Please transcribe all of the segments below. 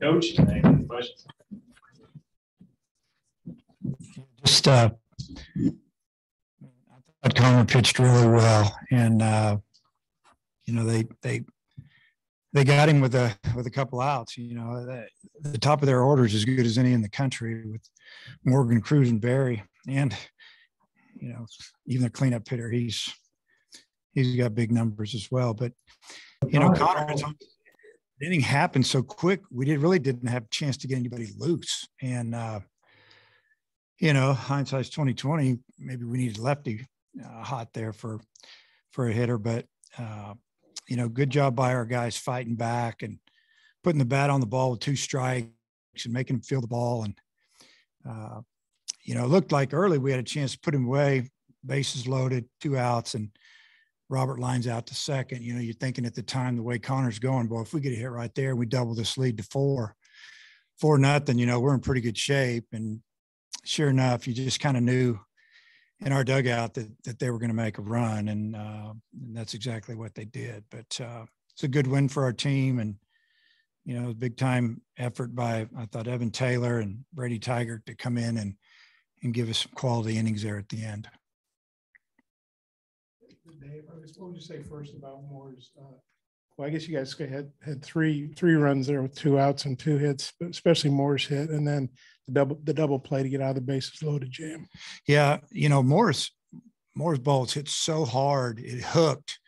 Coach, any questions? Just, uh, I thought Connor pitched really well and, uh, you know, they, they, they got him with a, with a couple outs, you know, the, the top of their order is as good as any in the country with Morgan Crews and Berry. And, you know, even the cleanup hitter, he's, he's got big numbers as well, but, you know, Connor, inning happened so quick. We did really didn't have a chance to get anybody loose. And, uh, you know, hindsight's twenty twenty. Maybe we needed lefty uh, hot there for for a hitter, but uh, you know, good job by our guys fighting back and putting the bat on the ball with two strikes and making him feel the ball. And uh, you know, it looked like early we had a chance to put him away, bases loaded, two outs, and Robert lines out to second. You know, you're thinking at the time the way Connor's going, well, if we get a hit right there, we double this lead to four, four nothing. You know, we're in pretty good shape. And sure enough, you just kind of knew in our dugout that that they were going to make a run, and, uh, and that's exactly what they did. But uh, it's a good win for our team, and you know, big time effort by I thought Evan Taylor and Brady Tygart to come in and and give us some quality innings there at the end. Dave, I guess, what would you say first about Moore's? uh, Well, I guess you guys had, had three, three runs there with two outs and two hits, especially Moore's hit, and then the double, the double play to get out of the bases loaded jam. Yeah, you know, Morris Morris balls hit so hard it hooked,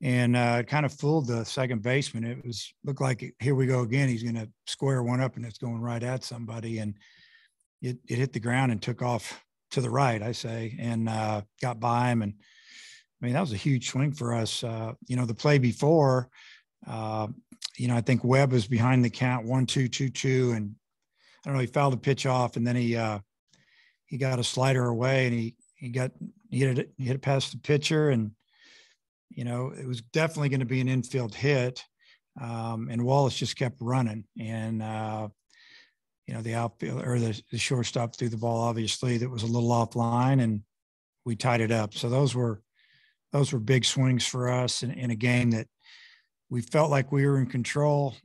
and uh, it kind of fooled the second baseman. It was looked like here we go again. He's going to square one up, and it's going right at somebody, and it it hit the ground and took off to the right. I say, and uh, got by him, and I mean that was a huge swing for us. Uh, you know, the play before. Uh, you know, I think Webb was behind the count one, two, two, two, and I don't know. He fouled a pitch off, and then he uh, he got a slider away, and he he got he hit it he hit it past the pitcher, and you know it was definitely going to be an infield hit. Um, and Wallace just kept running, and uh, you know the outfield or the, the shortstop threw the ball obviously that was a little offline, and we tied it up. So those were those were big swings for us in, in a game that we felt like we were in control,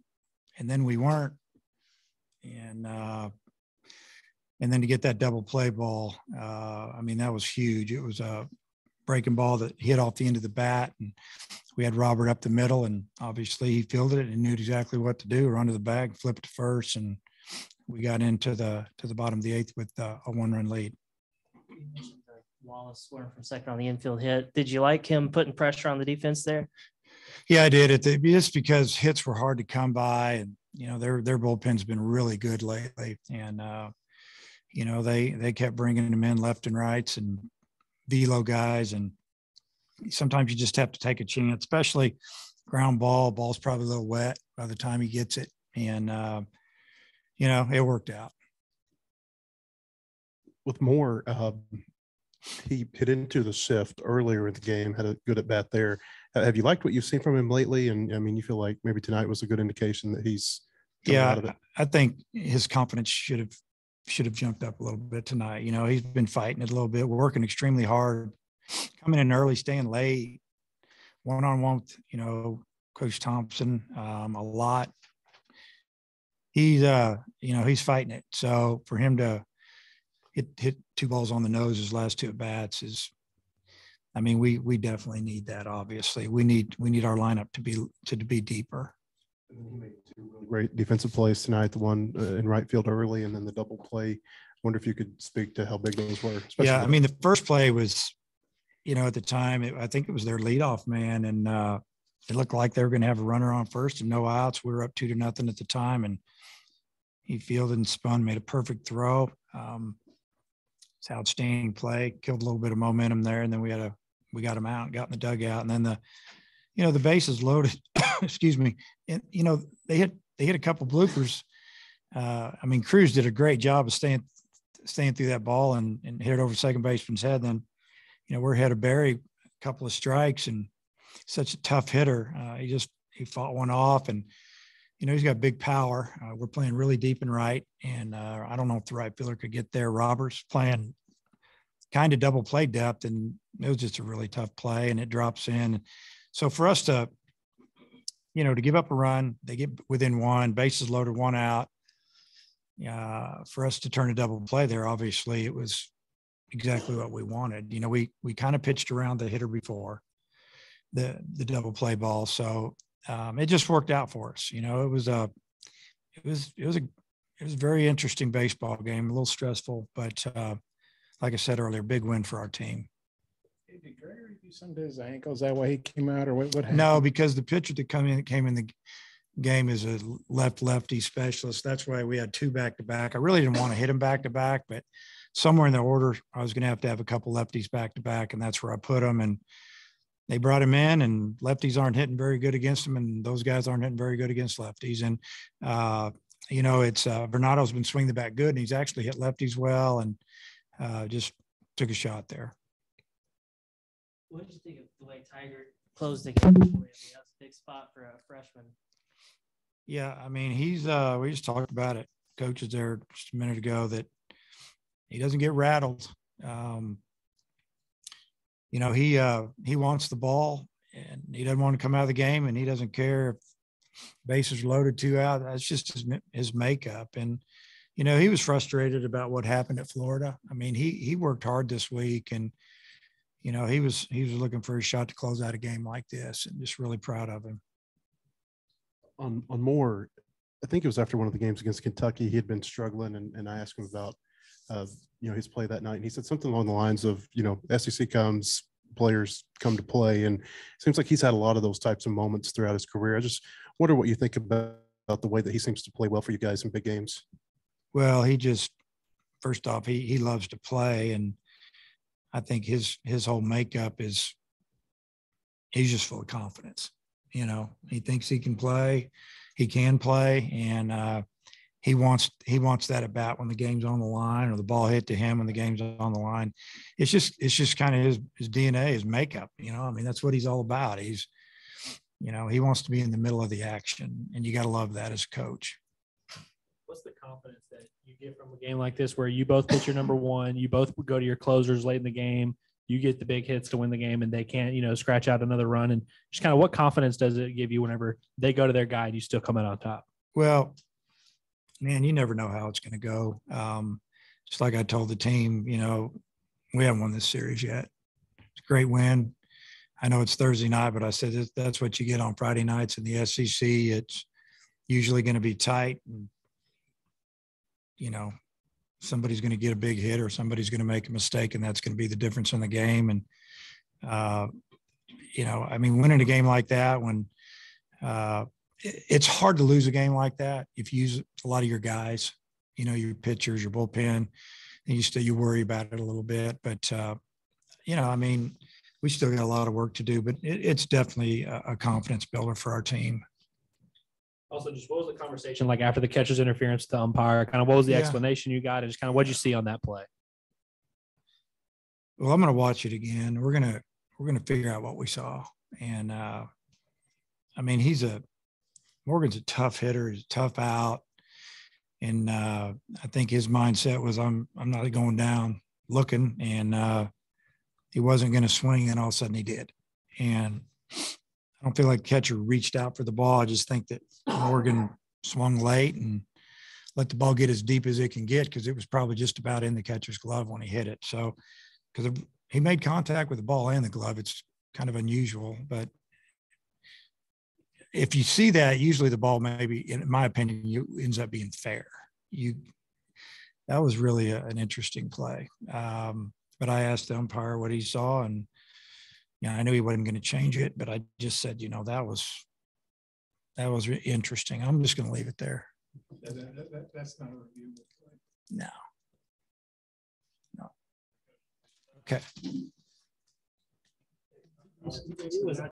and then we weren't and uh, and then to get that double play ball, uh, I mean that was huge. It was a breaking ball that hit off the end of the bat, and we had Robert up the middle, and obviously he fielded it and knew exactly what to do: run to the bag, flip first, and we got into the to the bottom of the eighth with uh, a one run lead. Wallace scoring from second on the infield hit. Did you like him putting pressure on the defense there? Yeah, I did it just because hits were hard to come by, and you know their their bullpen's been really good lately, and uh, you know they they kept bringing them in left and rights and velo guys, and sometimes you just have to take a chance, especially ground ball. Ball's probably a little wet by the time he gets it, and uh, you know it worked out. with Moore, uh, he hit into the shift earlier in the game, had a good at bat there. Have you liked what you've seen from him lately? And I mean, you feel like maybe tonight was a good indication that he's coming out of Yeah, it. I think his confidence should have should have jumped up a little bit tonight. You know, he's been fighting it a little bit, working extremely hard, coming in early, staying late, one on one with you know Coach Thompson um, a lot. He's uh you know he's fighting it. So for him to hit hit two balls on the nose his last two at bats is. I mean, we we definitely need that. Obviously, we need we need our lineup to be to be deeper. Great defensive plays tonight, the one uh, in right field early and then the double play. I wonder if you could speak to how big those were. especially Yeah, I mean, the first play was, you know, at the time, it, I think it was their leadoff man, and uh, it looked like they were going to have a runner on first and no outs. We were up two to nothing at the time, and he fielded and spun, made a perfect throw. Um, it's outstanding play, killed a little bit of momentum there, and then we had a we got him out, got in the dugout, and then the, you know, the bases loaded. excuse me, and you know they hit they hit a couple bloopers. Uh, I mean, Crews did a great job of staying staying through that ball and, and hit it over second baseman's head. Then, you know, we're ahead of Berry, a couple of strikes and such a tough hitter. Uh, he just, he fought one off and, you know, he's got big power. Uh, we're playing really deep and right. And uh, I don't know if the right fielder could get there. Roberts playing kind of double play depth and it was just a really tough play and it drops in. So for us to, you know, to give up a run, they get within one, bases loaded, one out. Uh, for us to turn a double play there, obviously it was exactly what we wanted. You know, we, we kind of pitched around the hitter before the, the double play ball. So, um, it just worked out for us. You know, it was a, it was, it was a, it was a very interesting baseball game, a little stressful, but, uh, like I said earlier, big win for our team. Hey, Did Gregory do something to his ankles? That way he came out or what? what No, because the pitcher that come in, came in the game is a left lefty specialist. That's why we had two back to back. I really didn't want to hit him back to back, but somewhere in the order, I was going to have to have a couple lefties back to back, and that's where I put them. And they brought him in, and lefties aren't hitting very good against him, and those guys aren't hitting very good against lefties. And uh, you know, it's uh, Bernardo's been swinging the bat good, and he's actually hit lefties well, and uh, just took a shot there. What did you think of the way Tygart closed the game? for you? I mean, That's a big spot for a freshman. Yeah, I mean, he's uh we just talked about it. Coaches there just a minute ago that he doesn't get rattled. Um you know, he uh he wants the ball and he doesn't want to come out of the game and he doesn't care if bases are loaded two out. That's just his his makeup. And you know, he was frustrated about what happened at Florida. I mean, he he worked hard this week and you know, he was he was looking for a shot to close out a game like this and just really proud of him. on on Moore i think it was after one of the games against kentucky he had been struggling and, and i asked him about uh, you know his play that night. And he said something along the lines of you know SEC comes players come to play. And seems like he's had a lot of those types of moments throughout his career. I just wonder what you think about, about the way that he seems to play well for you guys in big games. Well, he just first off, he he loves to play, and I think his his whole makeup is he's just full of confidence. You know, he thinks he can play, he can play, and uh, he wants he wants that at bat when the game's on the line or the ball hit to him when the game's on the line. It's just it's just kind of his his DNA, his makeup. You know, I mean that's what he's all about. He's you know he wants to be in the middle of the action, and you got to love that as a coach. what's the confidence that you get from a game like this where you both pitch your number one, you both go to your closers late in the game, you get the big hits to win the game, and they can't, you know, scratch out another run? And just kind of what confidence does it give you whenever they go to their guy and you still come out on top? Well, man, you never know how it's going to go. Um, just like I told the team, you know, we haven't won this series yet. It's a great win. I know it's Thursday night, but I said that's what you get on Friday nights in the SEC. It's usually going to be tight. And, you know, somebody's going to get a big hit or somebody's going to make a mistake, and that's going to be the difference in the game. And, uh, you know, I mean, winning a game like that when, uh, it's hard to lose a game like that if you use a lot of your guys, you know, your pitchers, your bullpen, and you still you worry about it a little bit. But uh, you know, I mean, we still got a lot of work to do, but it, it's definitely a, a confidence builder for our team. Also, just what was the conversation like after the catcher's interference the umpire? Kind of what was the Yeah. explanation you got? And just kind of what did you see on that play? Well, I'm going to watch it again. We're gonna we're gonna figure out what we saw, and uh, I mean, he's a Morgan's a tough hitter. He's tough out, and uh, I think his mindset was I'm I'm not going down looking, and uh, he wasn't going to swing, and all of a sudden he did, and I don't feel like catcher reached out for the ball. I just think that Morgan swung late and let the ball get as deep as it can get because it was probably just about in the catcher's glove when he hit it. So because he made contact with the ball and the glove. It's kind of unusual, but if you see that, usually the ball maybe, in my opinion, you ends up being fair. You that was really a, an interesting play. Um, but I asked the umpire what he saw, and you know, I knew he wasn't going to change it, but I just said, you know, that was that was re- interesting. I'm just going to leave it there. That- that- that- That's not a review. No. No. Okay.